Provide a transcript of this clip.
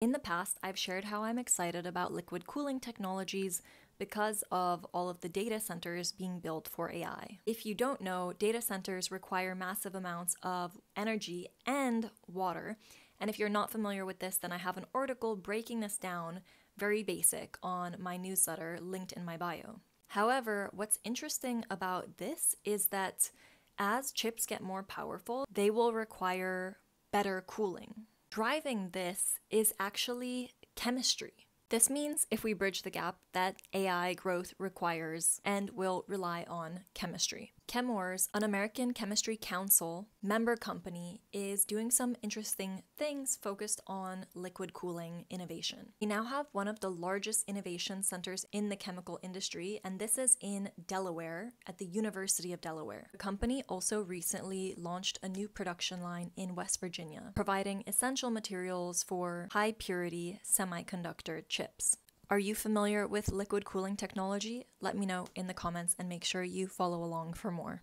In the past, I've shared how I'm excited about liquid cooling technologies because of all of the data centers being built for AI. If you don't know, data centers require massive amounts of energy and water. And if you're not familiar with this, then I have an article breaking this down, very basic, on my newsletter linked in my bio. However, what's interesting about this is that as chips get more powerful, they will require better cooling. Driving this is actually chemistry. This means if we bridge the gap that AI growth requires and will rely on chemistry. Chemours, an American Chemistry Council member company, is doing some interesting things focused on liquid cooling innovation. We now have one of the largest innovation centers in the chemical industry, and this is in Delaware at the University of Delaware. The company also recently launched a new production line in West Virginia, providing essential materials for high purity semiconductor chips. Are you familiar with liquid cooling technology? Let me know in the comments and make sure you follow along for more.